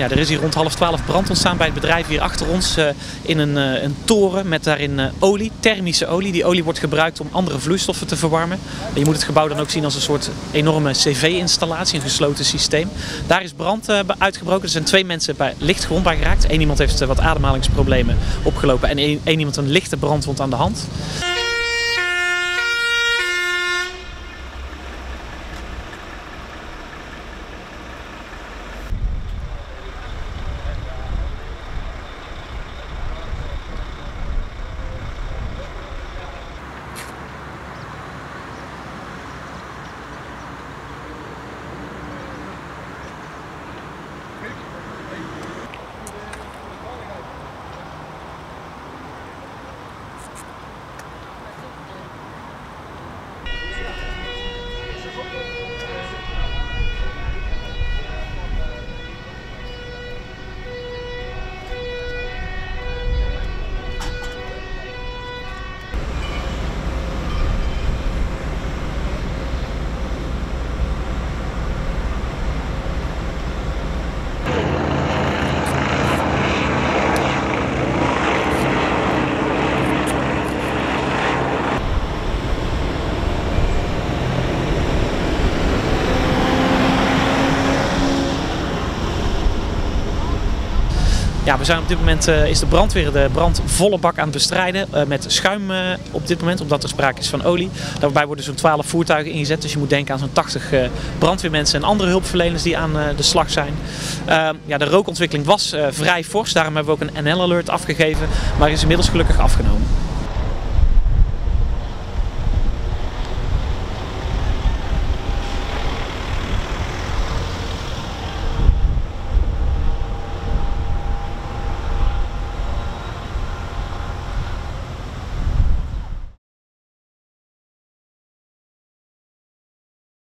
Ja, er is hier rond half twaalf brand ontstaan bij het bedrijf hier achter ons uh, in een, uh, een, toren met daarin uh, olie, thermische olie. Die olie wordt gebruikt om andere vloeistoffen te verwarmen. Je moet het gebouw dan ook zien als een soort enorme cv-installatie, een gesloten systeem. Daar is brand uitgebroken. Er zijn twee mensen bij licht gewond bij geraakt. Eén iemand heeft wat ademhalingsproblemen opgelopen en één iemand een lichte brandwond aan de hand. Ja, we zijn op dit moment uh, is de brandweer de brand volle bak aan het bestrijden uh, met schuim uh, op dit moment, omdat er sprake is van olie. Daarbij worden zo'n 12 voertuigen ingezet, dus je moet denken aan zo'n 80 brandweermensen en andere hulpverleners die aan de slag zijn. Ehm, ja, de rookontwikkeling was vrij fors, daarom hebben we ook een NL-alert afgegeven, maar is inmiddels gelukkig afgenomen.